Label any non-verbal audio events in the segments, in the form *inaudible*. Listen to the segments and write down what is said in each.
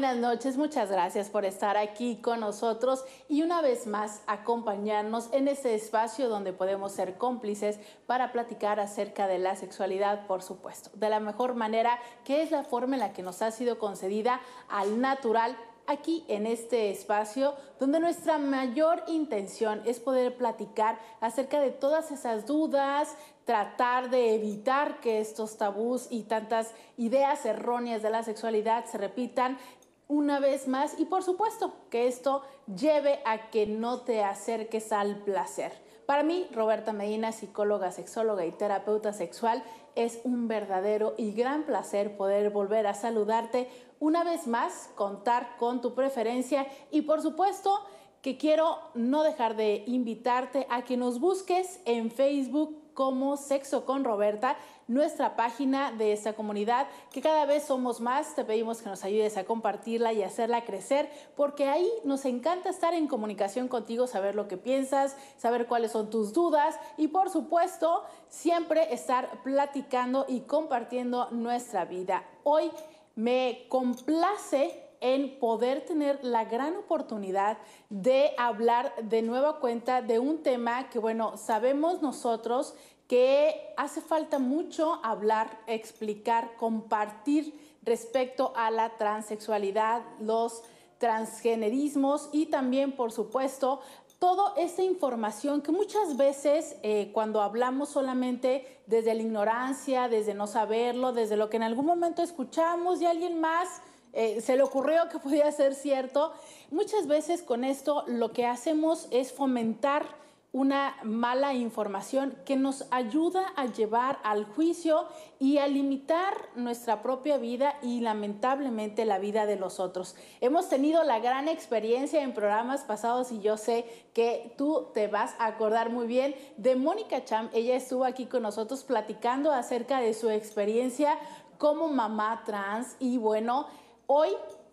buenas noches, muchas gracias por estar aquí con nosotros y una vez más acompañarnos en este espacio donde podemos ser cómplices para platicar acerca de la sexualidad, por supuesto, de la mejor manera que es la forma en la que nos ha sido concedida al natural aquí en este espacio donde nuestra mayor intención es poder platicar acerca de todas esas dudas, tratar de evitar que estos tabús y tantas ideas erróneas de la sexualidad se repitan una vez más y por supuesto que esto lleve a que no te acerques al placer. Para mí, Roberta Medina, psicóloga, sexóloga y terapeuta sexual, es un verdadero y gran placer poder volver a saludarte una vez más, contar con tu preferencia y por supuesto que quiero no dejar de invitarte a que nos busques en Facebook como Sexo con Roberta, nuestra página de esta comunidad, que cada vez somos más. Te pedimos que nos ayudes a compartirla y hacerla crecer, porque ahí nos encanta estar en comunicación contigo, saber lo que piensas, saber cuáles son tus dudas y por supuesto siempre estar platicando y compartiendo nuestra vida. Hoy me complace en poder tener la gran oportunidad de hablar de nueva cuenta de un tema que, bueno, sabemos nosotros que hace falta mucho hablar, explicar, compartir respecto a la transexualidad, los transgenerismos y también, por supuesto, toda esta información que muchas veces eh, cuando hablamos solamente desde la ignorancia, desde no saberlo, desde lo que en algún momento escuchamos y alguien más eh, se le ocurrió que podía ser cierto. Muchas veces con esto lo que hacemos es fomentar una mala información que nos ayuda a llevar al juicio y a limitar nuestra propia vida y lamentablemente la vida de los otros. Hemos tenido la gran experiencia en programas pasados y yo sé que tú te vas a acordar muy bien de Mónica Cham. Ella estuvo aquí con nosotros platicando acerca de su experiencia como mamá trans y bueno, Hoy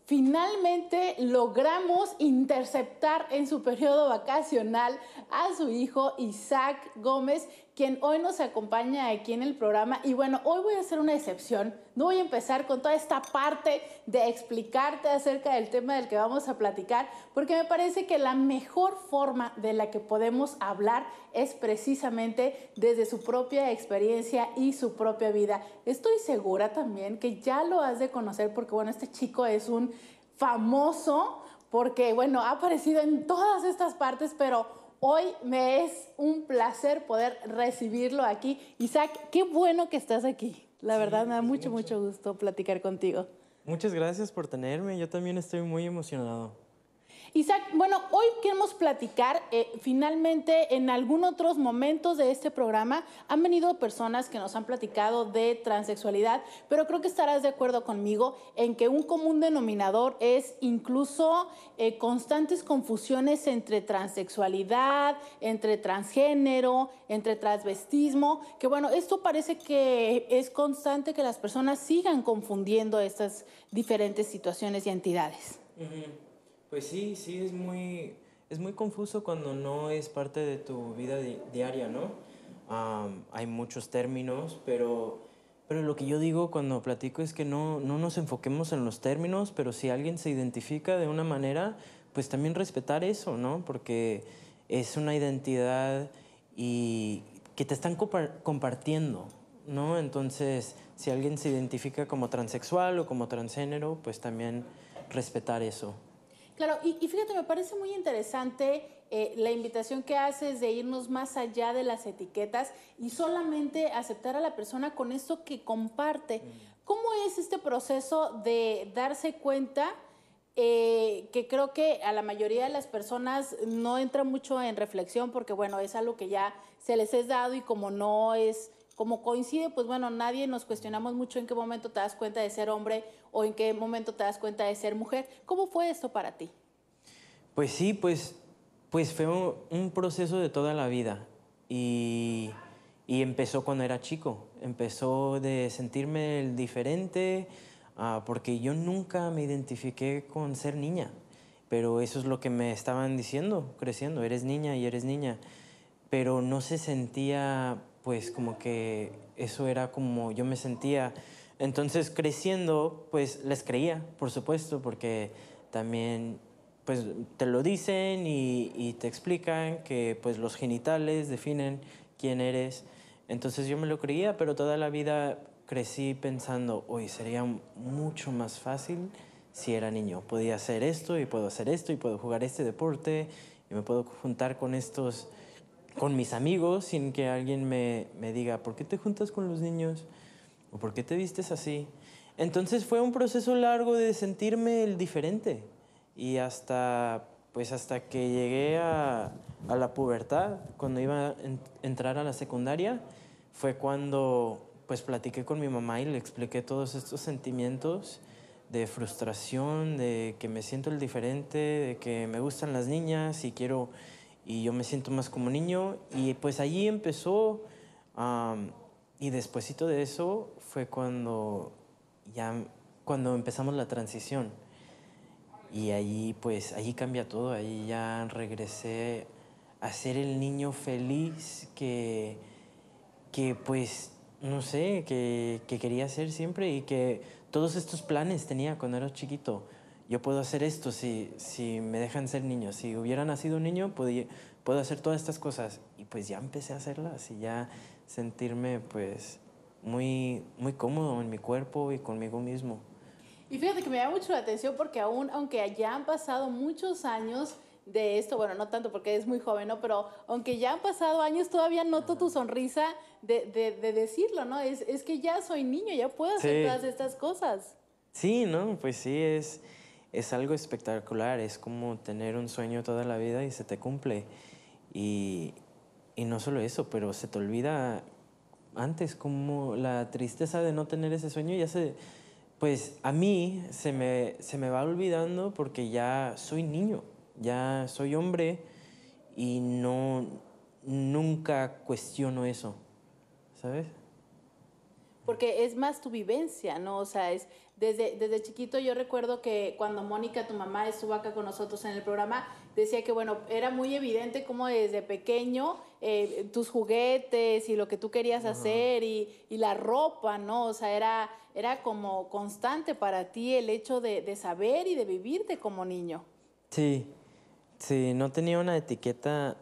finalmente logramos interceptar en su periodo vacacional a su hijo Isaac Gómez, quien hoy nos acompaña aquí en el programa. Y bueno, hoy voy a hacer una excepción. No voy a empezar con toda esta parte de explicarte acerca del tema del que vamos a platicar, porque me parece que la mejor forma de la que podemos hablar es precisamente desde su propia experiencia y su propia vida. Estoy segura también que ya lo has de conocer, porque bueno, este chico es un famoso, porque bueno, ha aparecido en todas estas partes, pero Hoy me es un placer poder recibirlo aquí. Isaac, qué bueno que estás aquí. La verdad me da mucho, mucho gusto platicar contigo. Muchas gracias por tenerme. Yo también estoy muy emocionado. Isaac, bueno, hoy queremos platicar, eh, finalmente en algunos otros momentos de este programa han venido personas que nos han platicado de transexualidad, pero creo que estarás de acuerdo conmigo en que un común denominador es incluso eh, constantes confusiones entre transexualidad, entre transgénero, entre transvestismo, que bueno, esto parece que es constante que las personas sigan confundiendo estas diferentes situaciones y entidades. Pues sí, sí, es muy, es muy confuso cuando no es parte de tu vida diaria, ¿no? hay muchos términos, pero, pero lo que yo digo cuando platico es que no, no nos enfoquemos en los términos, pero si alguien se identifica de una manera, pues también respetar eso, ¿no? Porque es una identidad y que te están compartiendo, ¿no? Entonces, si alguien se identifica como transexual o como transgénero, pues también respetar eso. Claro, y, fíjate, me parece muy interesante eh, la invitación que haces de irnos más allá de las etiquetas y solamente aceptar a la persona con esto que comparte. ¿Cómo es este proceso de darse cuenta? Eh, que creo que a la mayoría de las personas no entra mucho en reflexión porque, bueno, es algo que ya se les es dado y como no es como coincide, pues bueno, nadie nos cuestionamos mucho en qué momento te das cuenta de ser hombre o en qué momento te das cuenta de ser mujer. ¿Cómo fue esto para ti? Pues sí, pues, pues fue un proceso de toda la vida y, empezó cuando era chico. Empezó de sentirme diferente uh, porque yo nunca me identifiqué con ser niña, pero eso es lo que me estaban diciendo creciendo, eres niña y eres niña, pero no se sentía pues como que eso era como yo me sentía Entonces, creciendo, pues les creía, por supuesto, porque también pues te lo dicen y, te explican que pues los genitales definen quién eres. Entonces yo me lo creía, pero toda la vida crecí pensando, hoy sería mucho más fácil si era niño. Podía hacer esto y puedo hacer esto y puedo jugar este deporte y me puedo juntar con estos, con mis amigos sin que alguien me, me diga, ¿por qué te juntas con los niños? ¿O por qué te vistes así? Entonces fue un proceso largo de sentirme el diferente y hasta, pues hasta que llegué a, a la pubertad, cuando iba a entrar a la secundaria, fue cuando pues platiqué con mi mamá y le expliqué todos estos sentimientos de frustración, de que me siento el diferente, de que me gustan las niñas y quiero y yo me siento más como niño. Y pues allí empezó y despuesito de eso fue cuando ya cuando empezamos la transición. Y allí pues allí cambia todo, allí ya regresé a ser el niño feliz que que pues no sé, que, que quería ser siempre y que todos estos planes tenía cuando era chiquito. Yo puedo hacer esto si, si me dejan ser niño. Si hubiera nacido un niño, puedo hacer todas estas cosas. Y pues ya empecé a hacerlas y ya sentirme pues muy, muy cómodo en mi cuerpo y conmigo mismo. Y fíjate que me da mucho la atención porque aún, aunque ya han pasado muchos años, de esto, bueno, no tanto porque es muy joven, ¿no? Pero aunque ya han pasado años, todavía noto tu sonrisa de, de, decirlo, ¿no? Es, es, que ya soy niño, ya puedo hacer todas estas cosas. Sí, ¿no? Pues sí, es, es algo espectacular, es como tener un sueño toda la vida y se te cumple. Y, y no solo eso, pero se te olvida antes como la tristeza de no tener ese sueño ya se... Pues a mí se me, se me va olvidando porque ya soy niño ya soy hombre y no nunca cuestiono eso, ¿sabes? Porque es más tu vivencia, ¿no? O sea, es desde, desde chiquito yo recuerdo que cuando Mónica, tu mamá, estuvo acá con nosotros en el programa, decía que, bueno, era muy evidente como desde pequeño eh, tus juguetes y lo que tú querías hacer y, y, la ropa, ¿no? O sea, era, era como constante para ti el hecho de, de saber y de vivirte como niño. Sí, Sí, no tenía una etiqueta.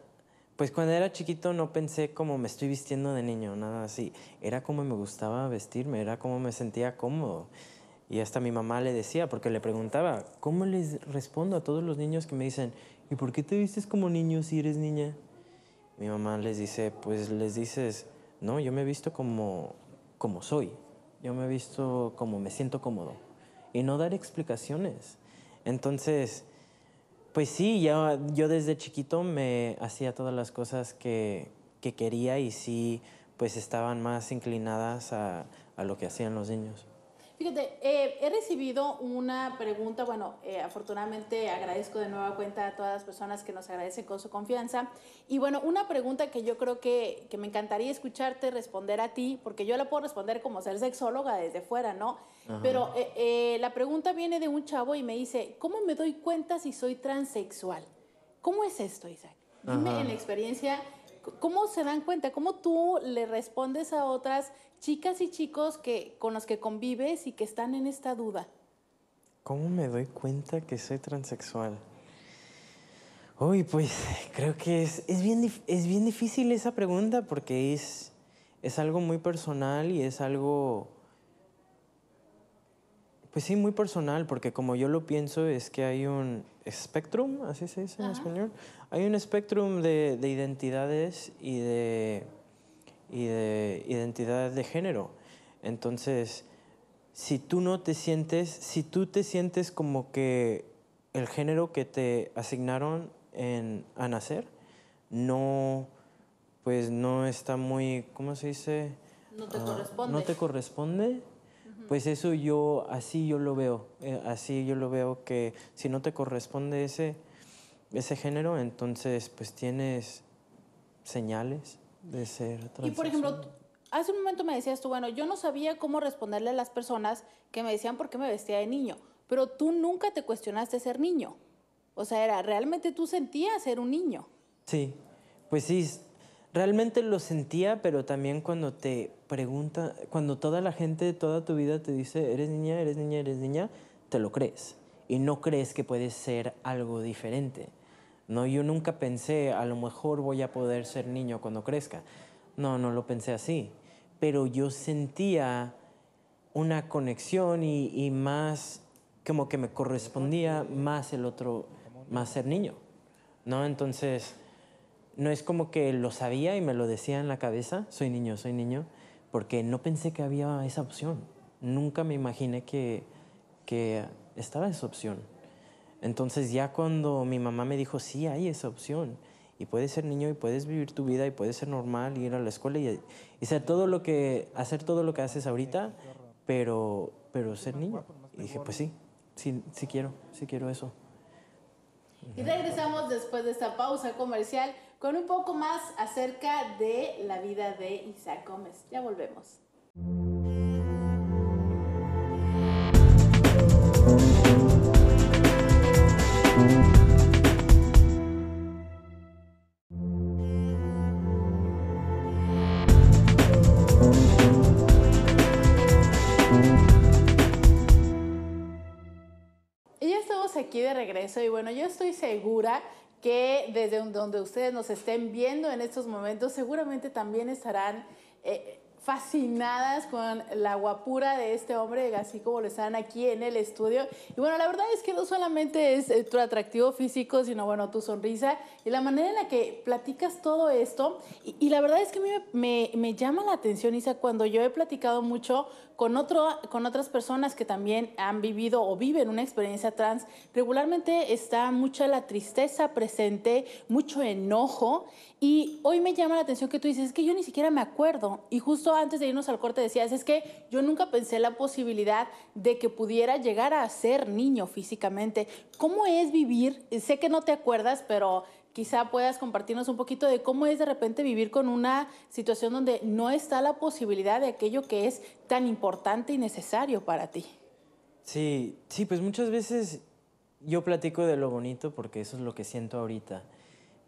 Pues cuando era chiquito no pensé como me estoy vistiendo de niño, nada así. Era como me gustaba vestirme, era como me sentía cómodo. Y hasta mi mamá le decía, porque le preguntaba, ¿cómo les respondo a todos los niños que me dicen, ¿y por qué te vistes como niño si eres niña? Mi mamá les dice, pues les dices, no, yo me he visto como, como soy, yo me he visto como me siento cómodo. Y no dar explicaciones. Entonces, pues sí, yo, yo desde chiquito me hacía todas las cosas que, que quería y sí, pues estaban más inclinadas a, a lo que hacían los niños. Fíjate, eh, he recibido una pregunta, bueno, eh, afortunadamente agradezco de nueva cuenta a todas las personas que nos agradecen con su confianza. Y bueno, una pregunta que yo creo que, que me encantaría escucharte responder a ti, porque yo la puedo responder como ser sexóloga desde fuera, ¿no? Pero eh, la pregunta viene de un chavo y me dice, ¿cómo me doy cuenta si soy transexual? ¿Cómo es esto, Isaac? Dime en la experiencia, ¿cómo se dan cuenta? ¿Cómo tú le respondes a otras chicas y chicos que, con los que convives y que están en esta duda? ¿Cómo me doy cuenta que soy transexual? Uy, pues creo que es, es, bien, es bien difícil esa pregunta porque es, es algo muy personal y es algo, pues sí, muy personal, porque como yo lo pienso es que hay un espectrum, así se dice en español, hay un espectrum de, de identidades y de y de identidad de género. Entonces, si tú no te sientes, si tú te sientes como que el género que te asignaron en, a nacer no, pues no está muy, ¿cómo se dice? No te corresponde. No te corresponde. Pues eso yo, así yo lo veo, eh, así yo lo veo que si no te corresponde ese, ese género, entonces pues tienes señales de ser Y por ejemplo, hace un momento me decías tú, bueno, yo no sabía cómo responderle a las personas que me decían por qué me vestía de niño, pero tú nunca te cuestionaste ser niño. O sea, era realmente tú sentías ser un niño. Sí, pues sí, realmente lo sentía, pero también cuando te pregunta, cuando toda la gente, toda tu vida te dice, eres niña, eres niña, eres niña, te lo crees. Y no crees que puedes ser algo diferente. No, yo nunca pensé, a lo mejor voy a poder ser niño cuando crezca. No, no lo pensé así. Pero yo sentía una conexión y, y más como que me correspondía más el otro, más ser niño. ¿No? Entonces, no es como que lo sabía y me lo decía en la cabeza, soy niño, soy niño, porque no pensé que había esa opción. Nunca me imaginé que, que estaba esa opción. Entonces ya cuando mi mamá me dijo, sí, hay esa opción, y puedes ser niño y puedes vivir tu vida y puedes ser normal y ir a la escuela y, hacer, todo lo que, hacer todo lo que haces ahorita, pero, pero ser niño. Y dije, pues sí, sí, sí quiero, sí quiero eso. Y regresamos después de esta pausa comercial con un poco más acerca de la vida de Isaac Gómez. Ya volvemos. Y ya estamos aquí de regreso y bueno, yo estoy segura que desde donde ustedes nos estén viendo en estos momentos seguramente también estarán eh, fascinadas con la guapura de este hombre, así como lo están aquí en el estudio. Y bueno, la verdad es que no solamente es eh, tu atractivo físico, sino bueno, tu sonrisa y la manera en la que platicas todo esto. Y, la verdad es que a mí me, me, llama la atención, Isa, cuando yo he platicado mucho con, otro, con otras personas que también han vivido o viven una experiencia trans, regularmente está mucha la tristeza presente, mucho enojo. Y hoy me llama la atención que tú dices, es que yo ni siquiera me acuerdo. Y justo antes de irnos al corte decías, es que yo nunca pensé la posibilidad de que pudiera llegar a ser niño físicamente. ¿Cómo es vivir? Sé que no te acuerdas, pero quizá puedas compartirnos un poquito de cómo es de repente vivir con una situación donde no está la posibilidad de aquello que es tan importante y necesario para ti. Sí, sí, pues muchas veces yo platico de lo bonito porque eso es lo que siento ahorita.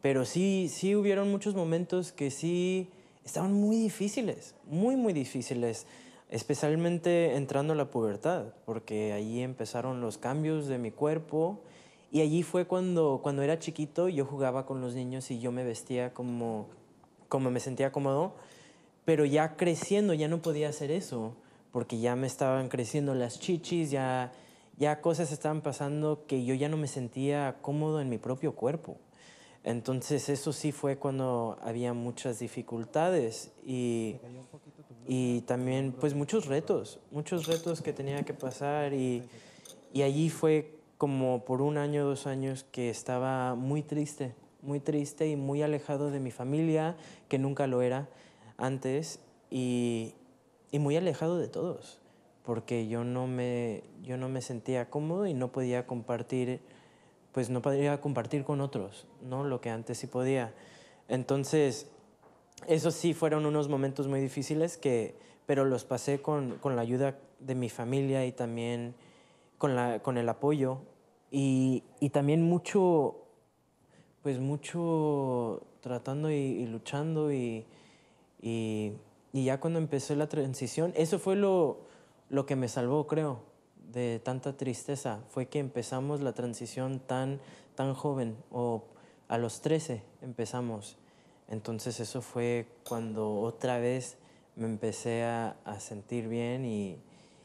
Pero sí, sí hubieron muchos momentos que sí estaban muy difíciles, muy, muy difíciles, especialmente entrando a la pubertad, porque allí empezaron los cambios de mi cuerpo y allí fue cuando, cuando era chiquito yo jugaba con los niños y yo me vestía como, como me sentía cómodo, pero ya creciendo ya no podía hacer eso, porque ya me estaban creciendo las chichis, ya, ya cosas estaban pasando que yo ya no me sentía cómodo en mi propio cuerpo. Entonces eso sí fue cuando había muchas dificultades y, y también pues muchos retos, muchos retos que tenía que pasar y, y allí fue como por un año, dos años que estaba muy triste, muy triste y muy alejado de mi familia, que nunca lo era antes, y, y muy alejado de todos, porque yo no, me, yo no me sentía cómodo y no podía compartir pues no podría compartir con otros, ¿no? Lo que antes sí podía. Entonces, esos sí fueron unos momentos muy difíciles que, pero los pasé con, con la ayuda de mi familia y también con, la, con el apoyo y, y, también mucho, pues mucho tratando y, luchando y, y, ya cuando empezó la transición, eso fue lo, lo que me salvó, creo, de tanta tristeza fue que empezamos la transición tan, tan joven, o a los 13 empezamos. Entonces eso fue cuando otra vez me empecé a, a sentir bien y...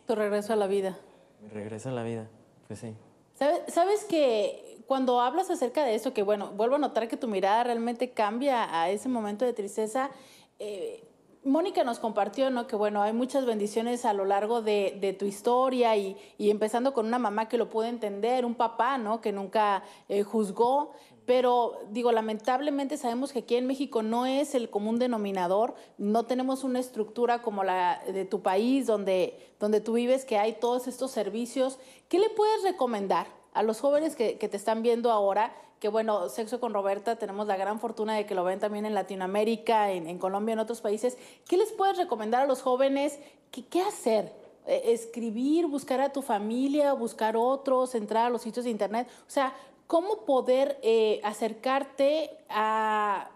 Tu regreso a la vida. Mi regreso a la vida, pues sí. ¿Sabes, ¿Sabes que cuando hablas acerca de eso, que bueno, vuelvo a notar que tu mirada realmente cambia a ese momento de tristeza, eh, Mónica nos compartió, ¿no? Que bueno, hay muchas bendiciones a lo largo de, tu historia y, empezando con una mamá que lo puede entender, un papá, ¿no? Que nunca eh, juzgó. Pero digo, lamentablemente sabemos que aquí en México no es el común denominador, no tenemos una estructura como la de tu país donde, donde tú vives, que hay todos estos servicios. ¿Qué le puedes recomendar a los jóvenes que te están viendo ahora bueno, Sexo con Roberta tenemos la gran fortuna de que lo ven también en Latinoamérica, en, Colombia, en otros países. ¿Qué les puedes recomendar a los jóvenes? ¿Qué, hacer? Eh, escribir, buscar a tu familia, buscar otros, entrar a los sitios de internet. O sea, ¿cómo poder eh, acercarte a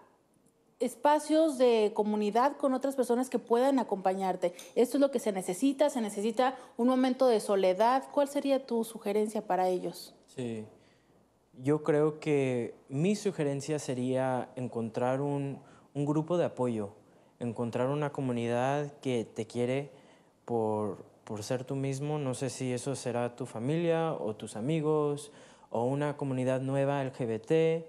espacios de comunidad con otras personas que puedan acompañarte. Esto es lo que se necesita, se necesita un momento de soledad. ¿Cuál sería tu sugerencia para ellos? Sí, yo creo que mi sugerencia sería encontrar un, un grupo de apoyo, encontrar una comunidad que te quiere por, por ser tú mismo. No sé si eso será tu familia o tus amigos o una comunidad nueva LGBT,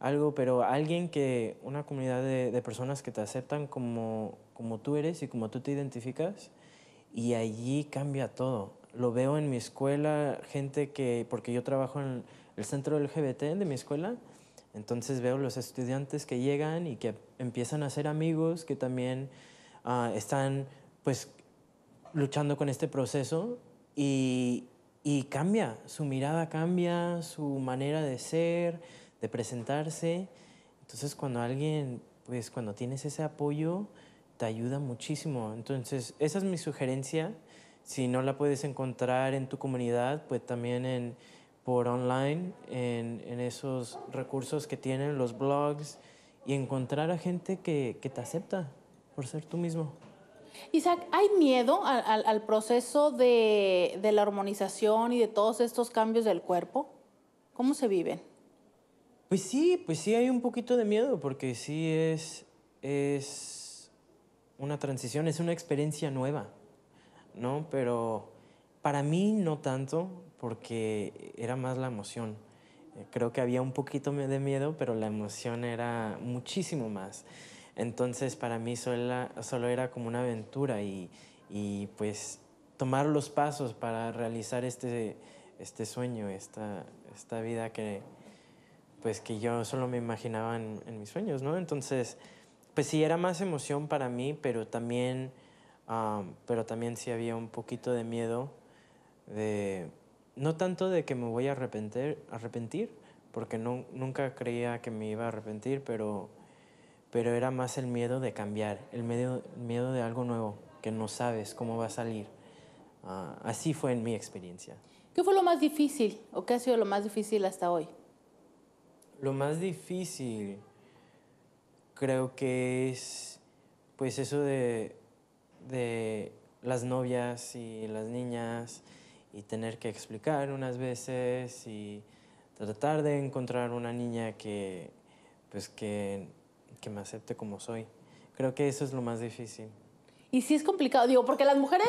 algo, pero alguien que, una comunidad de, de personas que te aceptan como, como tú eres y como tú te identificas y allí cambia todo. Lo veo en mi escuela, gente que, porque yo trabajo en el centro LGBT de mi escuela, entonces veo los estudiantes que llegan y que empiezan a ser amigos, que también uh, están pues luchando con este proceso y cambia, su mirada cambia, su manera de ser, de presentarse. Entonces cuando alguien, pues cuando tienes ese apoyo, te ayuda muchísimo. Entonces esa es mi sugerencia. Si no la puedes encontrar en tu comunidad, pues también en, por online, en, en esos recursos que tienen, los blogs, y encontrar a gente que, que te acepta por ser tú mismo. Isaac, ¿hay miedo al, al proceso de, de, la hormonización y de todos estos cambios del cuerpo? ¿Cómo se viven? Pues sí, pues sí hay un poquito de miedo porque sí es, es una transición, es una experiencia nueva, ¿no? Pero para mí no tanto porque era más la emoción. Creo que había un poquito de miedo, pero la emoción era muchísimo más. Entonces para mí solo, solo era como una aventura y, y, pues tomar los pasos para realizar este, este sueño, esta, esta vida que, pues que yo solo me imaginaba en, en, mis sueños, ¿no? Entonces, pues sí era más emoción para mí, pero también, um, pero también sí había un poquito de miedo de, no tanto de que me voy a arrepentir, arrepentir porque no, nunca creía que me iba a arrepentir, pero pero era más el miedo de cambiar, el miedo, miedo de algo nuevo, que no sabes cómo va a salir. Uh, así fue en mi experiencia. ¿Qué fue lo más difícil o qué ha sido lo más difícil hasta hoy? Lo más difícil creo que es pues eso de, de las novias y las niñas y tener que explicar unas veces y tratar de encontrar una niña que pues que que me acepte como soy. Creo que eso es lo más difícil. Y sí es complicado, digo, porque las mujeres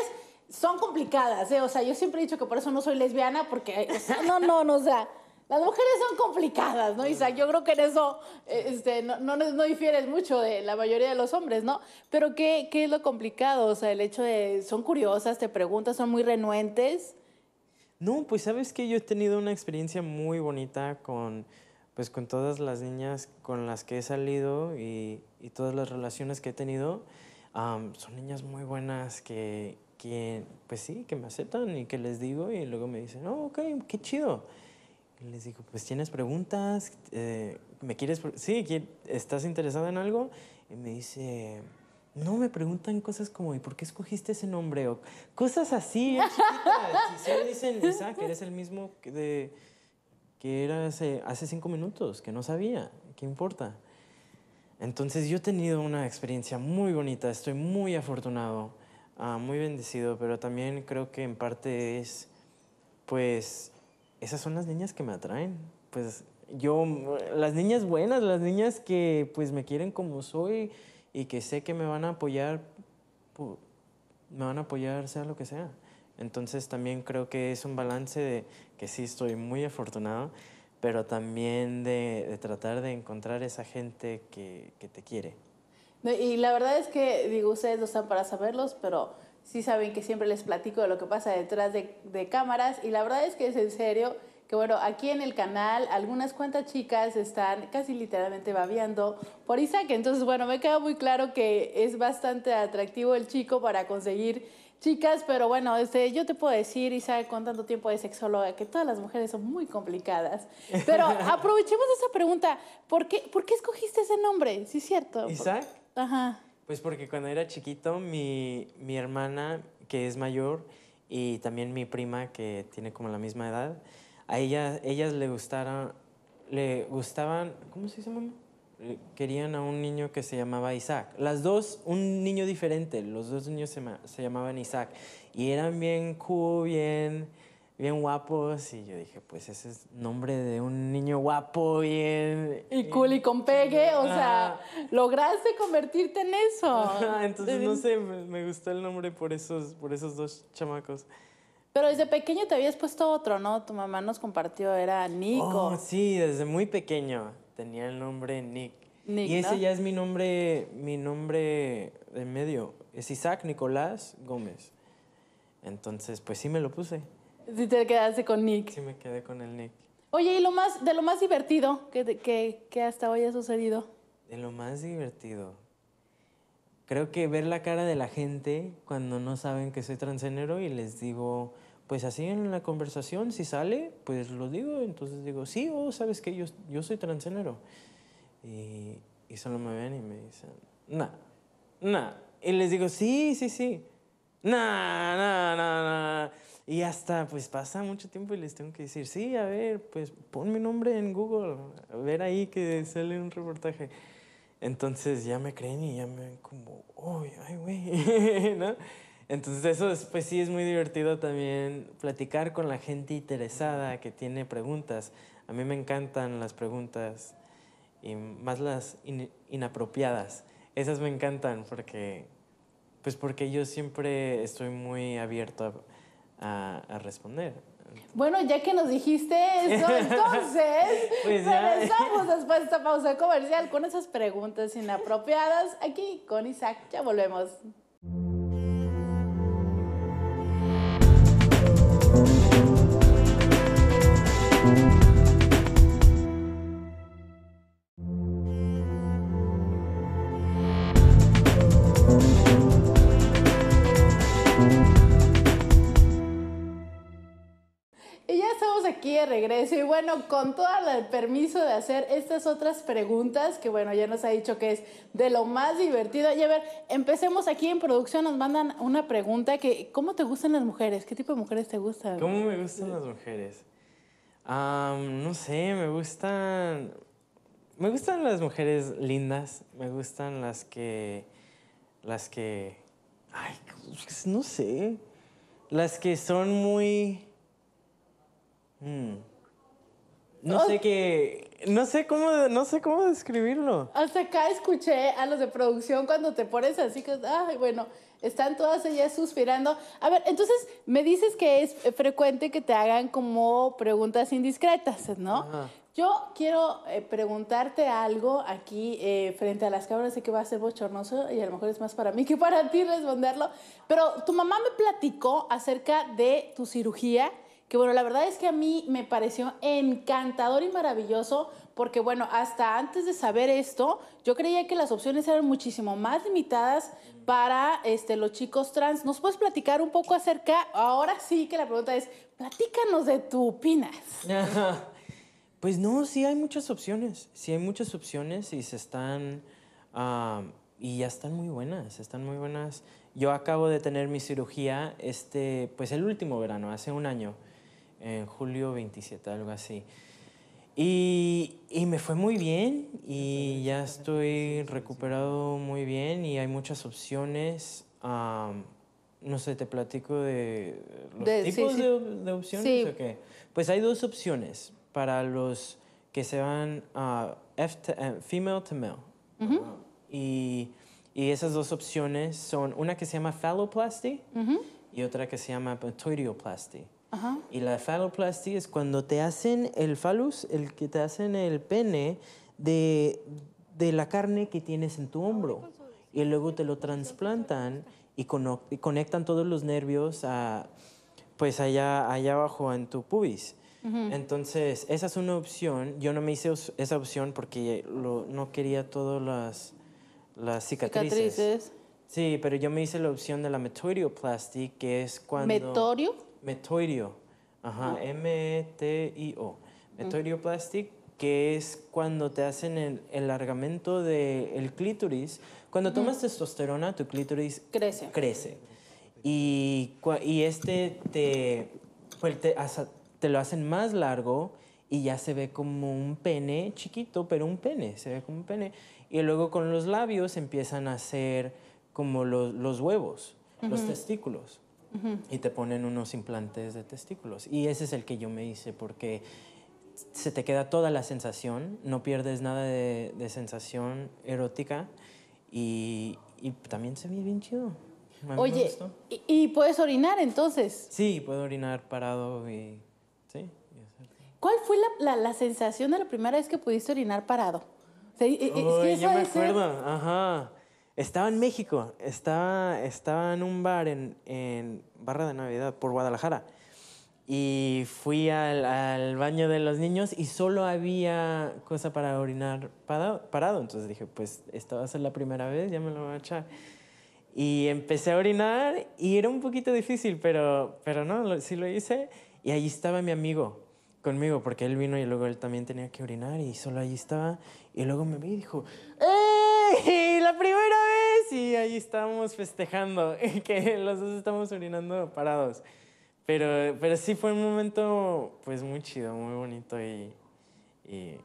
son complicadas, ¿eh? O sea, yo siempre he dicho que por eso no soy lesbiana, porque, o sea, no, no, no, o sea, las mujeres son complicadas, ¿no, Isaac? Yo creo que en eso este, no, no, no difieres mucho de la mayoría de los hombres, ¿no? Pero ¿qué, ¿qué es lo complicado? O sea, el hecho de, son curiosas, te preguntas, son muy renuentes. No, pues sabes que yo he tenido una experiencia muy bonita con pues con todas las niñas con las que he salido y, todas las relaciones que he tenido, son niñas muy buenas que, que, pues sí, que me aceptan y que les digo y luego me dicen, oh, ok, qué chido. Les digo, pues tienes preguntas, eh, ¿me quieres? Sí, ¿estás interesada en algo? Y me dice, no, me preguntan cosas como, ¿y por qué escogiste ese nombre? O cosas así, chiquitas. Y se dicen, Isaac, eres el mismo que de que era hace, cinco minutos, que no sabía, ¿qué importa? Entonces yo he tenido una experiencia muy bonita, estoy muy afortunado, uh, muy bendecido, pero también creo que en parte es, pues, esas son las niñas que me atraen. Pues yo, las niñas buenas, las niñas que pues me quieren como soy y que sé que me van a apoyar, me van a apoyar sea lo que sea. Entonces también creo que es un balance de que sí estoy muy afortunado, pero también de, de tratar de encontrar esa gente que, que, te quiere. Y la verdad es que, digo, ustedes no están para saberlos, pero sí saben que siempre les platico de lo que pasa detrás de, de cámaras y la verdad es que es en serio que bueno, aquí en el canal algunas cuantas chicas están casi literalmente babeando por Isaac, entonces bueno, me queda muy claro que es bastante atractivo el chico para conseguir chicas, pero bueno, este, yo te puedo decir, Isaac, con tanto tiempo de sexóloga, que todas las mujeres son muy complicadas. Pero *laughs* aprovechemos esa pregunta, ¿por qué, ¿por qué escogiste ese nombre? Sí, es cierto. ¿Isaac? Ajá. Pues porque cuando era chiquito, mi, mi hermana, que es mayor, y también mi prima, que tiene como la misma edad, a ella, ellas le gustaron, le gustaban, ¿cómo se dice, mamá? eh, querían a un niño que se llamaba Isaac. Las dos, un niño diferente, los dos niños se, se llamaban Isaac. Y eran bien cool, bien, bien guapos. Y yo dije, pues ese es nombre de un niño guapo, bien... Y cool y con pegue, o sea, lograste convertirte en eso. Entonces, no sé, me, me gustó el nombre por esos, por esos dos chamacos. Pero desde pequeño te habías puesto otro, ¿no? Tu mamá nos compartió, era Nico. Oh, sí, desde muy pequeño tenía el nombre Nick. Nick, y ese ¿no? ya es mi nombre, mi nombre de medio. Es Isaac Nicolás Gómez. Entonces, pues sí me lo puse. Si te quedaste con Nick. Sí me quedé con el Nick. Oye, y lo más, de lo más divertido que, que, que hasta hoy ha sucedido. De lo más divertido. Creo que ver la cara de la gente cuando no saben que soy transgénero y les digo, pues así en la conversación, si sale, pues lo digo. Entonces digo, sí, oh, sabes que yo, yo soy transgénero. Y, y solo me ven y me dicen, nah, nah. Y les digo, sí, sí, sí. Nah, nah, nah, nah. Y hasta pues pasa mucho tiempo y les tengo que decir, sí, a ver, pues pon mi nombre en Google, a ver ahí que sale un reportaje. Entonces ya me creen y ya me ven como, "Uy, ay, güey, *laughs* ¿no? Entonces eso es, pues sí es muy divertido también platicar con la gente interesada que tiene preguntas. A mí me encantan las preguntas y más las in- inapropiadas. Esas me encantan porque, pues porque yo siempre estoy muy abierto a responder. Bueno, ya que nos dijiste eso, *laughs* entonces Pues regresamos después de esta pausa comercial con esas preguntas inapropiadas aquí con Isaac. Ya volvemos. Bueno, con todo el permiso de hacer estas otras preguntas, que bueno, ya nos ha dicho que es de lo más divertido. Y a ver, empecemos aquí en producción, nos mandan una pregunta que, ¿cómo te gustan las mujeres? ¿Qué tipo de mujeres te gustan? ¿Cómo me gustan las mujeres? No sé, me gustan. Me gustan las mujeres lindas. Me gustan las que. Las que. Ay, pues, no sé. Las que son muy. mm, No sé qué. No sé cómo. No sé cómo describirlo. Hasta acá escuché a los de producción cuando te pones así que, ay, bueno, están todas ellas suspirando. A ver, entonces me dices que es frecuente que te hagan como preguntas indiscretas, ¿no? Ajá. Yo quiero eh, preguntarte algo aquí eh, frente a las cámaras, sé que va a ser bochornoso y a lo mejor es más para mí que para ti responderlo, pero tu mamá me platicó acerca de tu cirugía, que bueno, la verdad es que a mí me pareció encantador y maravilloso, porque bueno, hasta antes de saber esto, yo creía que las opciones eran muchísimo más limitadas para este, los chicos trans. ¿Nos puedes platicar un poco acerca? Ahora sí que la pregunta es, platícanos de tu pinas. *laughs* Pues no, sí hay muchas opciones. Sí hay muchas opciones y se están. ah, y ya están muy buenas, están muy buenas. Yo acabo de tener mi cirugía, este, pues el último verano, hace un año, en julio 27, algo así. Y, y me fue muy bien y ya estoy recuperado muy bien y hay muchas opciones. ah, no sé, te platico de los De- sí, tipos sí. De, de opciones Sí. o qué? Pues hay dos opciones para los que se van a female to male. Ah, y, y esas dos opciones son una que se llama phalloplasty y otra que se llama patoidioplasty. Ajá. Y la phalloplasty es cuando te hacen el phallus, el que te hacen el pene de, de la carne que tienes en tu hombro. Y luego te lo trasplantan y, cono- y conectan todos los nervios a, pues allá, allá abajo en tu pubis. Entonces, esa es una opción. Yo no me hice esa opción porque lo- no quería todas las, las cicatrices. Cicatrices. Sí, pero yo me hice la opción de la metoidioplasty, que es cuando... Metorio. Metoidio. Ajá, M-E-T-I-O. Metoidioplasty, que es cuando te hacen el, el alargamiento del clítoris. Cuando tomas testosterona, tu clítoris Crece. crece. Y, y este te, pues te, te lo hacen más largo y ya se ve como un pene chiquito, pero un pene, se ve como un pene. Y luego con los labios empiezan a hacer como los, los huevos, los testículos. Y te ponen unos implantes de testículos. Y ese es el que yo me hice porque se te queda toda la sensación, no pierdes nada de, de sensación erótica y, y, también se ve bien chido. Oye, ¿y, ¿y, puedes orinar entonces? Sí, puedo orinar parado y sí. ¿Cuál fue la, la, la, sensación de la primera vez que pudiste orinar parado? O sea, es que ya me acuerdo, ajá. Estaba en México, estaba, estaba en un bar en, en Barra de Navidad, por Guadalajara. Y fui al, baño de los niños y solo había cosa para orinar parado, parado. Entonces dije, pues esta va a ser la primera vez, ya me lo voy a echar. Y empecé a orinar y era un poquito difícil, pero, pero no, sí lo hice. Y ahí estaba mi amigo conmigo, porque él vino y luego él también tenía que orinar y solo ahí estaba. Y luego me vi y dijo, ¡Ey! ¡La primera vez! Y ahí estábamos festejando, *laughs* que los dos estamos orinando parados. Pero, pero sí fue un momento pues muy chido, muy bonito y, y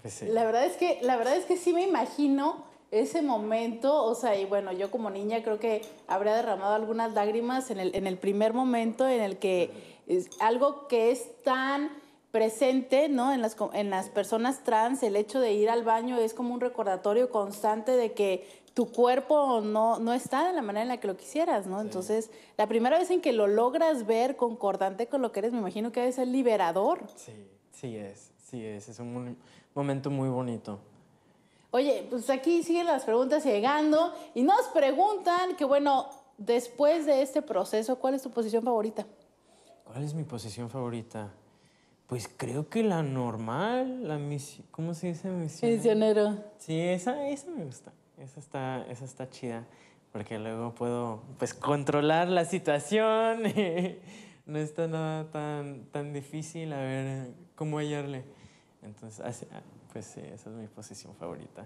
pues sí. La verdad es que, la verdad es que sí me imagino ese momento, o sea, y bueno, yo como niña creo que habría derramado algunas lágrimas en el, en el primer momento en el que es algo que es tan presente, ¿no? En las, en las personas trans, el hecho de ir al baño es como un recordatorio constante de que tu cuerpo no, no está de la manera en la que lo quisieras, ¿no? Sí. Entonces, la primera vez en que lo logras ver concordante con lo que eres, me imagino que es el liberador. Sí, sí es, sí es, es un momento muy bonito. Oye, pues aquí siguen las preguntas llegando y nos preguntan que, bueno, después de este proceso, ¿cuál es tu posición favorita? ¿Cuál es mi posición favorita? Pues creo que la normal, la misión, ¿cómo se dice? Misionero. Misionero. Sí, esa, esa me gusta. Esa está, esa está chida, porque luego puedo pues, controlar la situación. *laughs* no está nada tan, tan difícil a ver cómo hallarle. Entonces, pues sí, esa es mi posición favorita.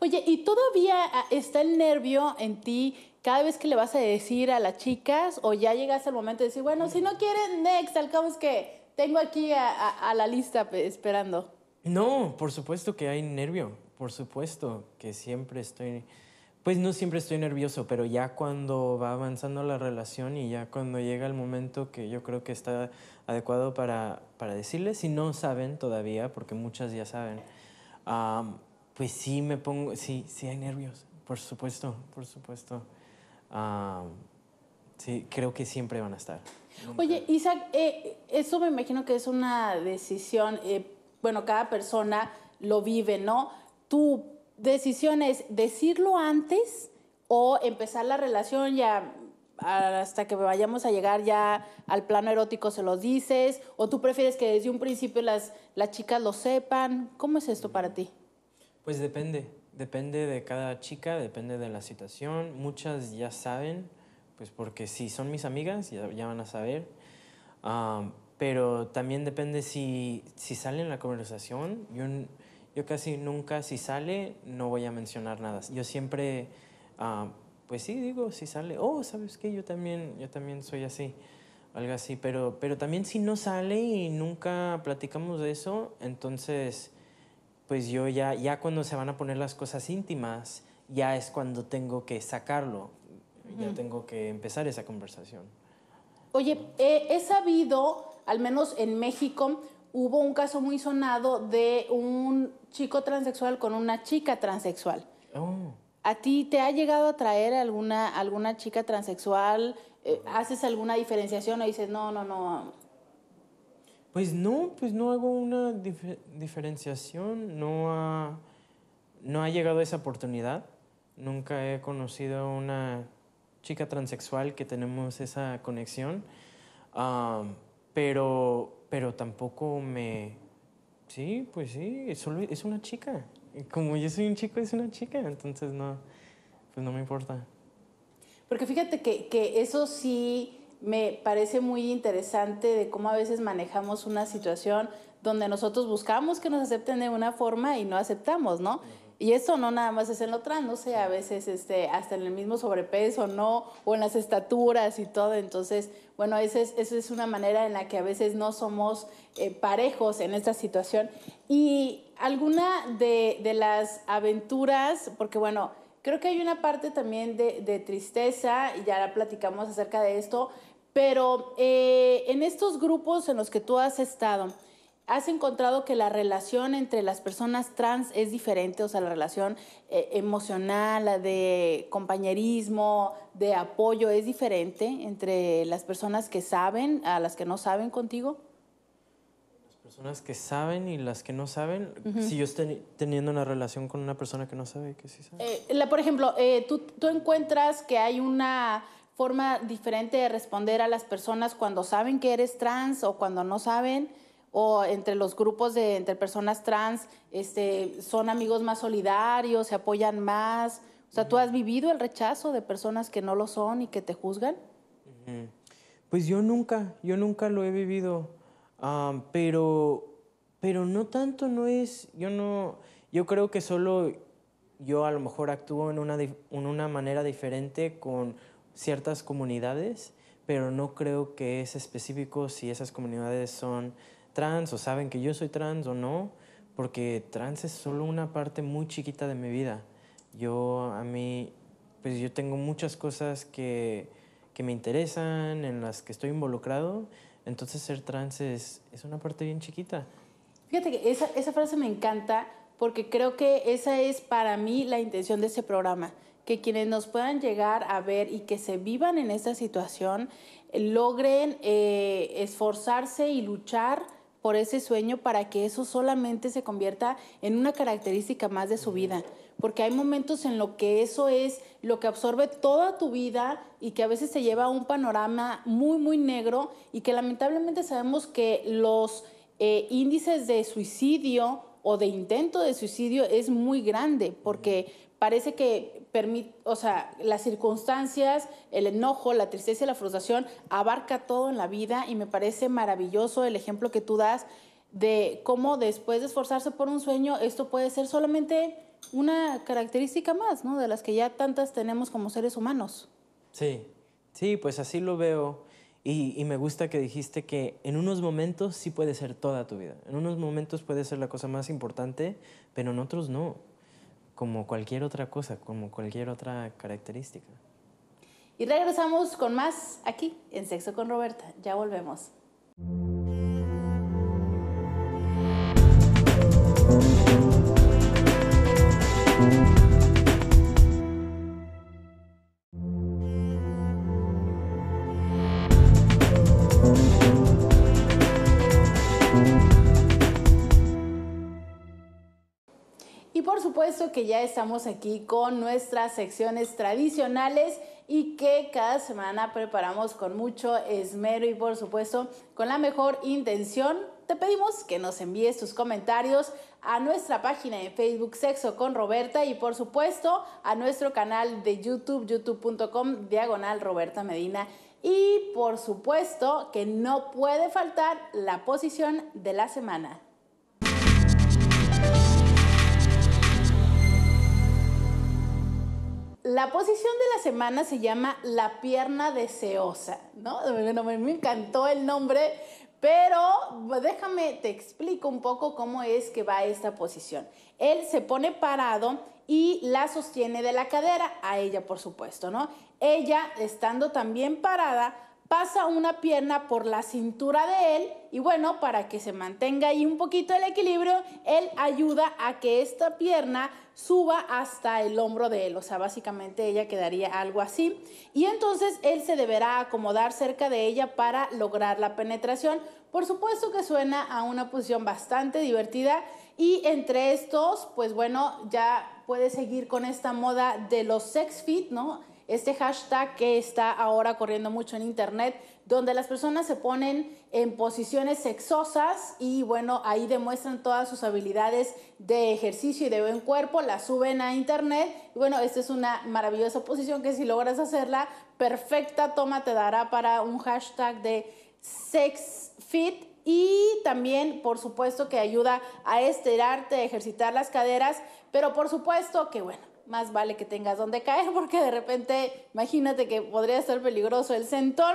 Oye, ¿y todavía ah, está el nervio en ti cada vez que le vas a decir a las chicas o ya llegaste al momento de decir, bueno, si no quieren, next, al cabo es que tengo aquí a, la lista esperando? No, por supuesto que hay nervio por supuesto que siempre estoy, pues no siempre estoy nervioso, pero ya cuando va avanzando la relación y ya cuando llega el momento que yo creo que está adecuado para, para decirles, si no saben todavía, porque muchas ya saben, pues sí me pongo, sí, sí hay nervios, por supuesto, por supuesto. Um, sí, creo que siempre van a estar. Oye, Isaac, eh, eso me imagino que es una decisión, eh, bueno, cada persona lo vive, ¿no? tu decisión es decirlo antes o empezar la relación ya hasta que vayamos a llegar ya al plano erótico se lo dices o tú prefieres que desde un principio las, las chicas lo sepan? ¿Cómo es esto para ti? Pues depende, depende de cada chica, depende de la situación. Muchas ya saben, pues porque si son mis amigas ya, van a saber. Um, pero también depende si, si sale en la conversación. Yo yo casi nunca, si sale, no voy a mencionar nada. Yo siempre, pues sí, digo, si sale, oh, ¿sabes qué? Yo también, yo también soy así, algo así. Pero, pero también si no sale y nunca platicamos de eso, entonces, pues yo ya, ya cuando se van a poner las cosas íntimas, ya es cuando tengo que sacarlo, uh -huh. ya tengo que empezar esa conversación. Oye, eh, he sabido, al menos en México, hubo un caso muy sonado de un chico transexual con una chica transexual. Oh. ¿A ti te ha llegado a traer alguna, alguna chica transexual? Eh, ¿Haces alguna diferenciación o dices, no, no, no? Pues no, pues no hago una dif diferenciación, no ha, no ha llegado esa oportunidad. Nunca he conocido una chica transexual que tenemos esa conexión, um, pero pero tampoco me... Sí, pues sí, solo es una chica. Como yo soy un chico, es una chica, entonces no, pues no me importa. Porque fíjate que, que eso sí me parece muy interesante de cómo a veces manejamos una situación donde nosotros buscamos que nos acepten de una forma y no aceptamos, ¿no? Y eso no nada más es en lo trans, no sé, a veces este, hasta en el mismo sobrepeso, ¿no? O en las estaturas y todo. Entonces, bueno, esa es, es una manera en la que a veces no somos eh, parejos en esta situación. Y alguna de, de, las aventuras, porque bueno, creo que hay una parte también de, de tristeza, y ya la platicamos acerca de esto, pero eh, en estos grupos en los que tú has estado, ¿Has encontrado que la relación entre las personas trans es diferente? O sea, la relación eh, emocional, de compañerismo, de apoyo, ¿es diferente entre las personas que saben a las que no saben contigo? Las personas que saben y las que no saben, si yo estoy teniendo una relación con una persona que no sabe, que sí sabe. Eh, por ejemplo, eh, ¿tú, ¿tú encuentras que hay una forma diferente de responder a las personas cuando saben que eres trans o cuando no saben? O entre los grupos de entre personas trans este, son amigos más solidarios, se apoyan más. O sea, ¿tú has vivido el rechazo de personas que no lo son y que te juzgan? Pues yo nunca, yo nunca lo he vivido, pero, pero no tanto, no es, yo no, yo creo que solo yo a lo mejor actúo en una, en una manera diferente con ciertas comunidades, pero no creo que es específico si esas comunidades son trans o saben que yo soy trans o no, porque trans es solo una parte muy chiquita de mi vida. Yo a mí, pues yo tengo muchas cosas que, que me interesan, en las que estoy involucrado, entonces ser trans es, es una parte bien chiquita. Fíjate que esa, esa frase me encanta porque creo que esa es para mí la intención de ese programa, que quienes nos puedan llegar a ver y que se vivan en esta situación logren eh, esforzarse y luchar por ese sueño para que eso solamente se convierta en una característica más de su vida. Porque hay momentos en los que eso es lo que absorbe toda tu vida y que a veces te lleva a un panorama muy, muy negro y que lamentablemente sabemos que los eh, índices de suicidio o de intento de suicidio es muy grande porque parece que permite, o sea, las circunstancias, el enojo, la tristeza y la frustración abarca todo en la vida y me parece maravilloso el ejemplo que tú das de cómo después de esforzarse por un sueño, esto puede ser solamente una característica más, ¿no? De las que ya tantas tenemos como seres humanos. Sí, sí, pues así lo veo. Y, y, me gusta que dijiste que en unos momentos sí puede ser toda tu vida. En unos momentos puede ser la cosa más importante, pero en otros no como cualquier otra cosa, como cualquier otra característica. Y regresamos con más aquí en Sexo con Roberta. Ya volvemos. Supuesto que ya estamos aquí con nuestras secciones tradicionales y que cada semana preparamos con mucho esmero y por supuesto con la mejor intención. Te pedimos que nos envíes tus comentarios a nuestra página de Facebook Sexo con Roberta y por supuesto a nuestro canal de YouTube, youtube.com diagonal Roberta Medina. Y por supuesto que no puede faltar la posición de la semana. La posición de la semana se llama la pierna deseosa, ¿no? Me encantó el nombre, pero déjame, te explico un poco cómo es que va esta posición. Él se pone parado y la sostiene de la cadera, a ella por supuesto, ¿no? Ella, estando también parada, pasa una pierna por la cintura de él y bueno, para que se mantenga ahí un poquito el equilibrio, él ayuda a que esta pierna suba hasta el hombro de él, o sea, básicamente ella quedaría algo así y entonces él se deberá acomodar cerca de ella para lograr la penetración. Por supuesto que suena a una posición bastante divertida y entre estos, pues bueno, ya puede seguir con esta moda de los sex fit, ¿no? Este hashtag que está ahora corriendo mucho en internet, donde las personas se ponen en posiciones sexosas y bueno, ahí demuestran todas sus habilidades de ejercicio y de buen cuerpo, la suben a internet. Y bueno, esta es una maravillosa posición que si logras hacerla, perfecta toma te dará para un hashtag de sex fit y también, por supuesto, que ayuda a estirarte, a ejercitar las caderas, pero por supuesto que, bueno, más vale que tengas donde caer porque de repente, imagínate que podría ser peligroso el sentón.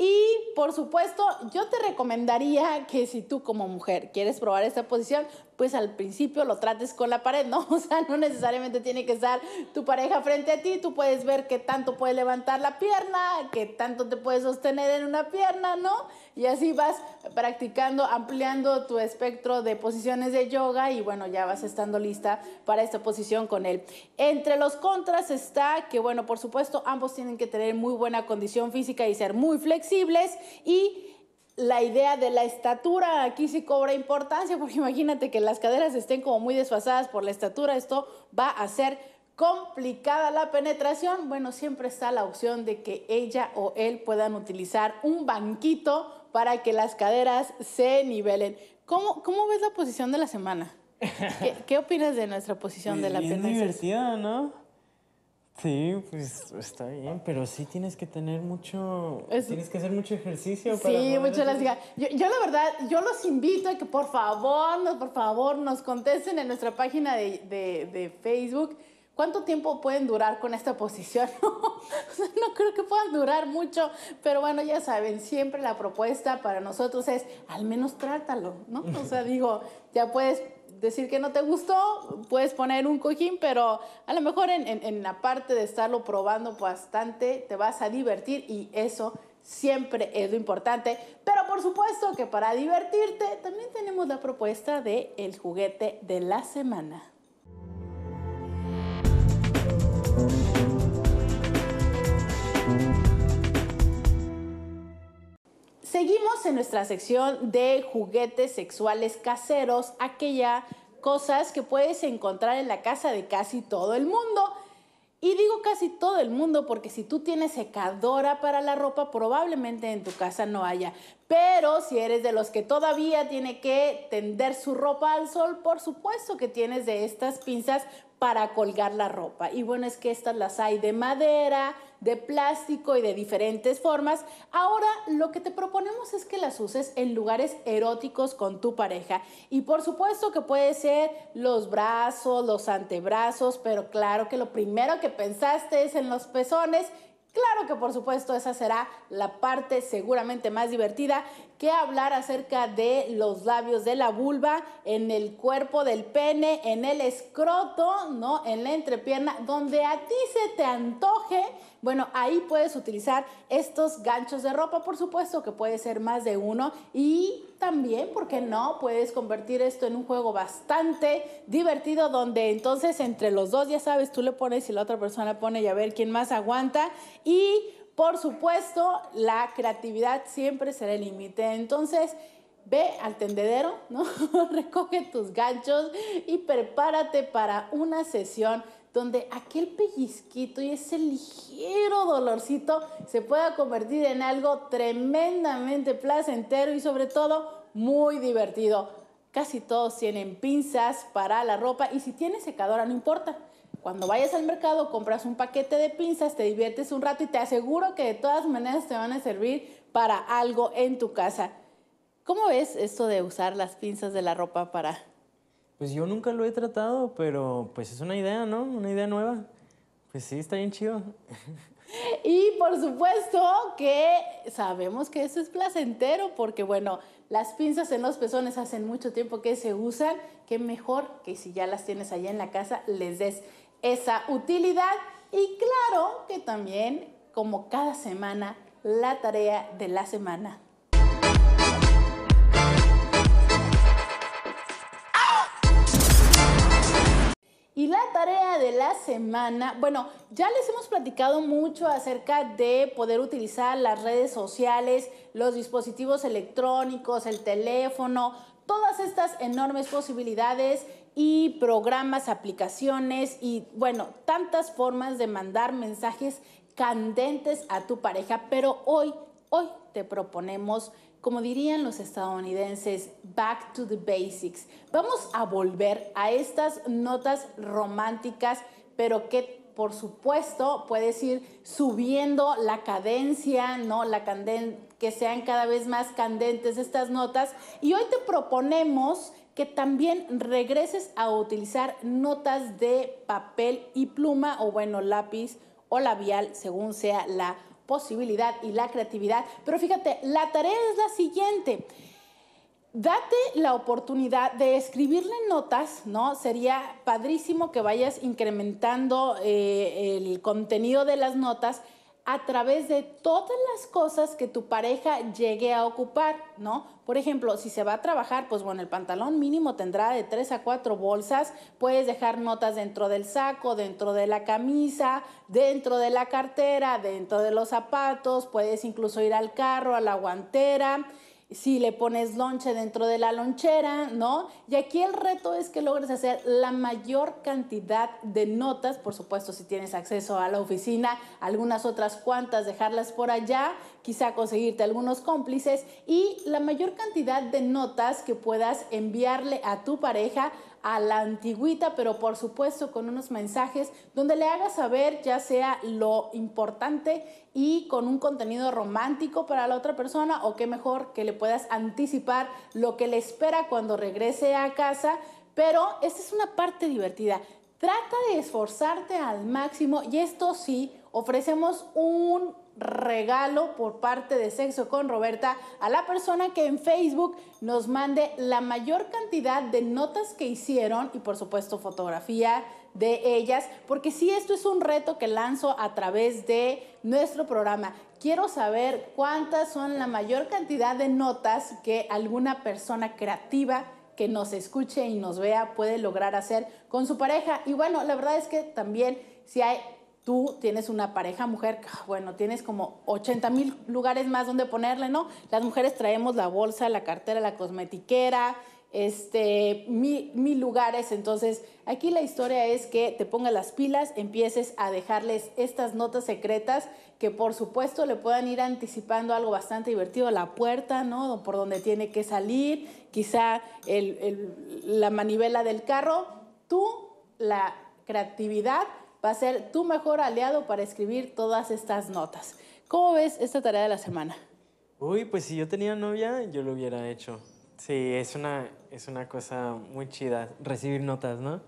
Y por supuesto, yo te recomendaría que si tú como mujer quieres probar esta posición, pues al principio lo trates con la pared, ¿no? *laughs* O sea, no necesariamente tiene que estar tu pareja frente a ti, tú puedes ver qué tanto puede levantar la pierna, qué tanto te puedes sostener en una pierna, ¿no? Y así vas practicando, ampliando tu espectro de posiciones de yoga y bueno, ya vas estando lista para esta posición con él. Entre los contras está que, bueno, por supuesto, ambos tienen que tener muy buena condición física y ser muy flexibles y la idea de la estatura aquí sí cobra importancia, porque imagínate que las caderas estén como muy desfasadas por la estatura, esto va a ser complicada la penetración. Bueno, siempre está la opción de que ella o él puedan utilizar un banquito para que las caderas se nivelen. ¿Cómo, cómo ves la posición de la semana? ¿Qué, opinas de nuestra posición de la bien divertida, ¿no? Sí, pues está bien, pero sí tienes que tener mucho, tienes que hacer mucho ejercicio para Sí, mucho las yo, yo la verdad, yo los invito a que por favor, no, por favor, nos contesten en nuestra página de, de, de Facebook ¿Cuánto tiempo pueden durar con esta posición? *laughs* no creo que puedan durar mucho, pero bueno, ya saben, siempre la propuesta para nosotros es al menos trátalo, ¿no? O sea, digo, ya puedes decir que no te gustó, puedes poner un cojín, pero a lo mejor en, en, la parte de estarlo probando bastante, te vas a divertir y eso siempre es lo importante. Pero por supuesto que para divertirte también tenemos la propuesta de el juguete de la semana. Seguimos en nuestra sección de juguetes sexuales caseros, aquellas cosas que puedes encontrar en la casa de casi todo el mundo. Y digo casi todo el mundo porque si tú tienes secadora para la ropa, probablemente en tu casa no haya. Pero si eres de los que todavía tiene que tender su ropa al sol, por supuesto que tienes de estas pinzas para colgar la ropa. Y bueno, es que estas las hay de madera, de plástico y de diferentes formas. Ahora lo que te proponemos es que las uses en lugares eróticos con tu pareja. Y por supuesto que puede ser los brazos, los antebrazos, pero claro que lo primero que pensaste es en los pezones Claro que por supuesto esa será la parte seguramente más divertida que hablar acerca de los labios de la vulva en el cuerpo del pene, en el escroto, ¿no? En la entrepierna, donde a ti se te antoje. Bueno, ahí puedes utilizar estos ganchos de ropa, por supuesto que puede ser más de uno y también, ¿por qué no? Puedes convertir esto en un juego bastante divertido donde entonces entre los dos, ya sabes, tú le pones y la otra persona pone y a ver quién más aguanta y por supuesto, la creatividad siempre será el límite. Entonces, ve al tendedero, ¿no? *laughs* Recoge tus ganchos y prepárate para una sesión donde aquel pellizquito y ese ligero dolorcito se pueda convertir en algo tremendamente placentero y sobre todo muy divertido. Casi todos tienen pinzas para la ropa y si tienes secadora no importa cuando vayas al mercado, compras un paquete de pinzas, te diviertes un rato y te aseguro que de todas maneras te van a servir para algo en tu casa. ¿Cómo ves esto de usar las pinzas de la ropa para...? Pues yo nunca lo he tratado, pero pues es una idea, ¿no? Una idea nueva. Pues sí, está bien chido. *laughs* Y por supuesto que sabemos que eso es placentero porque, bueno, las pinzas en los pezones hacen mucho tiempo que se usan, que mejor que si ya las tienes allá en la casa, les des esa utilidad y claro que también, como cada semana, la tarea de la semana. Y la tarea de la semana, bueno, ya les hemos platicado mucho acerca de poder utilizar las redes sociales, los dispositivos electrónicos, el teléfono, todas estas enormes posibilidades y programas, aplicaciones y bueno, tantas formas de mandar mensajes candentes a tu pareja, pero hoy, hoy te proponemos, como dirían los estadounidenses, back to the basics. Vamos a volver a estas notas románticas, pero que por supuesto, puedes ir subiendo la cadencia, ¿no? La que sean cada vez más candentes estas notas. Y hoy te proponemos que también regreses a utilizar notas de papel y pluma o bueno, lápiz o labial, según sea la posibilidad y la creatividad. Pero fíjate, la tarea es la siguiente. Date la oportunidad de escribirle notas, ¿no? Sería padrísimo que vayas incrementando eh, el contenido de las notas a través de todas las cosas que tu pareja llegue a ocupar, ¿no? Por ejemplo, si se va a trabajar, pues bueno, el pantalón mínimo tendrá de tres a cuatro bolsas, puedes dejar notas dentro del saco, dentro de la camisa, dentro de la cartera, dentro de los zapatos, puedes incluso ir al carro, a la guantera si le pones lonche dentro de la lonchera, ¿no? Y aquí el reto es que logres hacer la mayor cantidad de notas, por supuesto si tienes acceso a la oficina, algunas otras cuantas dejarlas por allá, quizá conseguirte algunos cómplices y la mayor cantidad de notas que puedas enviarle a tu pareja a la antigüita, pero por supuesto con unos mensajes donde le hagas saber ya sea lo importante y con un contenido romántico para la otra persona o qué mejor que le puedas anticipar lo que le espera cuando regrese a casa. Pero esta es una parte divertida. Trata de esforzarte al máximo y esto sí, ofrecemos un regalo por parte de Sexo con Roberta a la persona que en Facebook nos mande la mayor cantidad de notas que hicieron y por supuesto fotografía de ellas, porque si esto es un reto que lanzo a través de nuestro programa. Quiero saber cuántas son la mayor cantidad de notas que alguna persona creativa que nos escuche y nos vea puede lograr hacer con su pareja. Y bueno, la verdad es que también si hay tú tienes una pareja mujer, bueno, tienes como 80 mil lugares más donde ponerle, ¿no? Las mujeres traemos la bolsa, la cartera, la cosmetiquera, este, mil, lugares. Entonces, aquí la historia es que te pongas las pilas, empieces a dejarles estas notas secretas que por supuesto le puedan ir anticipando algo bastante divertido, la puerta, ¿no? Por donde tiene que salir, quizá la manivela del carro. Tú, la creatividad va a ser tu mejor aliado para escribir todas estas notas. ¿Cómo ves esta tarea de la semana? Uy, pues si yo tenía novia, yo lo hubiera hecho. Sí, es una, es una cosa muy chida, recibir notas, ¿no?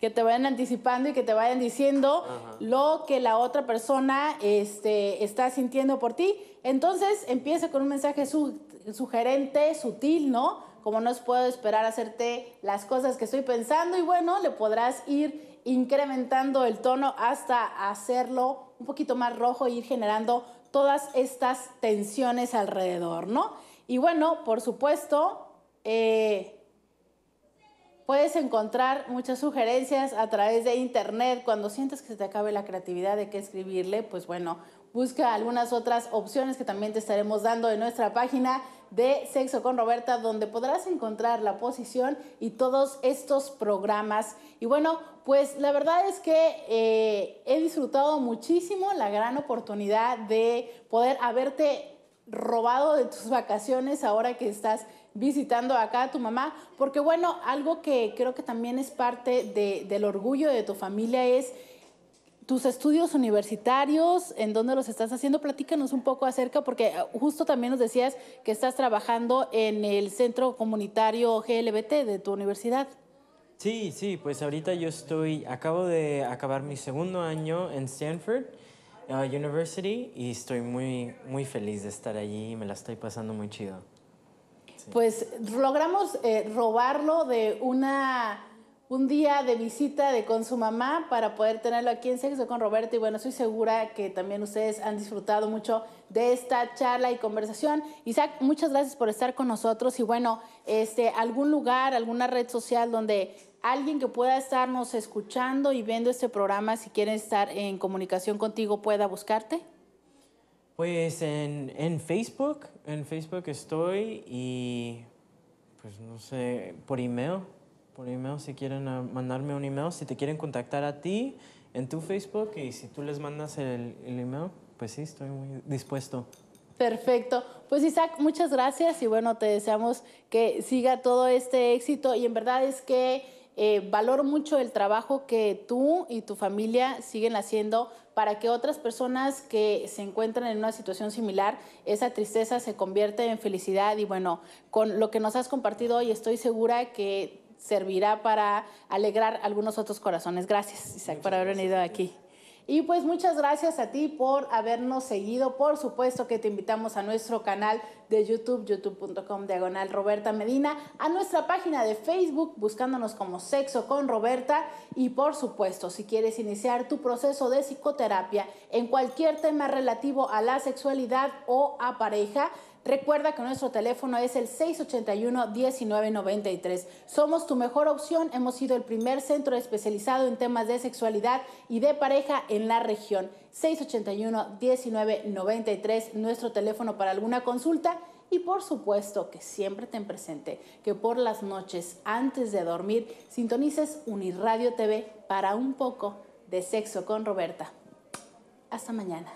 Que te vayan anticipando y que te vayan diciendo lo que la otra persona este, está sintiendo por ti. Entonces empieza con un mensaje sugerente, sutil, ¿no? Como no puedo esperar hacerte las cosas que estoy pensando y bueno, le podrás ir incrementando el tono hasta hacerlo un poquito más rojo e ir generando todas estas tensiones alrededor, ¿no? Y bueno, por supuesto, eh, puedes encontrar muchas sugerencias a través de internet. Cuando sientes que se te acabe la creatividad de qué escribirle, pues bueno, busca algunas otras opciones que también te estaremos dando en nuestra página de Sexo con Roberta, donde podrás encontrar la posición y todos estos programas. Y bueno, pues la verdad es que eh, he disfrutado muchísimo la gran oportunidad de poder haberte robado de tus vacaciones ahora que estás visitando acá a tu mamá, porque bueno, algo que creo que también es parte del orgullo de tu familia es tus estudios universitarios, en dónde los estás haciendo, platícanos un poco acerca, porque eh, justo también nos decías que estás trabajando en el centro comunitario GLBT de tu universidad. Sí, sí, pues ahorita yo estoy, acabo de acabar mi segundo año en Stanford uh, University y estoy muy, muy feliz de estar allí, me la estoy pasando muy chido. Pues logramos eh, robarlo de una un día de visita de con su mamá para poder tenerlo aquí en Sexo con Roberto y bueno, estoy segura que también ustedes han disfrutado mucho de esta charla y conversación. Isaac, muchas gracias por estar con nosotros y bueno, este algún lugar, alguna red social donde alguien que pueda estarnos escuchando y viendo este programa, si quiere estar en comunicación contigo, pueda buscarte. Pues en, en Facebook, en Facebook estoy y pues no sé, por email por email si quieren ah, mandarme un email, si te quieren contactar a ti en tu Facebook y si tú les mandas el, email, pues sí, estoy muy dispuesto. Perfecto. Pues Isaac, muchas gracias y bueno, te deseamos que siga todo este éxito y en verdad es que eh, valoro mucho el trabajo que tú y tu familia siguen haciendo para que otras personas que se encuentran en una situación similar, esa tristeza se convierte en felicidad y bueno, con lo que nos has compartido hoy estoy segura que servirá para alegrar algunos otros corazones. Gracias, Isaac, por haber venido aquí. Y pues muchas gracias a ti por habernos seguido. Por supuesto que te invitamos a nuestro canal de YouTube, youtube.com diagonal Roberta Medina, a nuestra página de Facebook buscándonos como Sexo con Roberta y por supuesto si quieres iniciar tu proceso de psicoterapia en cualquier tema relativo a la sexualidad o a pareja, Recuerda que nuestro teléfono es el 681-1993. Somos tu mejor opción. Hemos sido el primer centro especializado en temas de sexualidad y de pareja en la región. 681-1993, nuestro teléfono para alguna consulta. Y por supuesto que siempre ten presente que por las noches, antes de dormir, sintonices Uniradio TV para un poco de sexo con Roberta. Hasta mañana.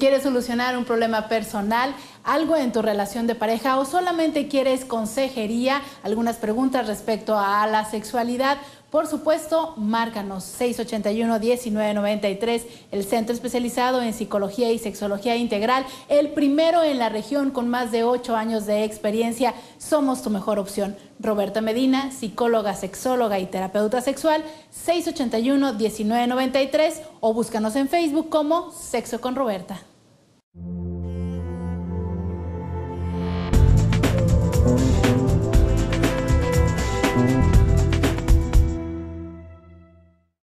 Quieres solucionar un problema personal, algo en tu relación de pareja o solamente quieres consejería, algunas preguntas respecto a la sexualidad, por supuesto, márcanos 681-1993, el centro especializado en psicología y sexología integral, el primero en la región con más de 8 años de experiencia. Somos tu mejor opción. Roberta Medina, psicóloga, sexóloga y terapeuta sexual, 681-1993 o búscanos en Facebook como Sexo con Roberta. thank you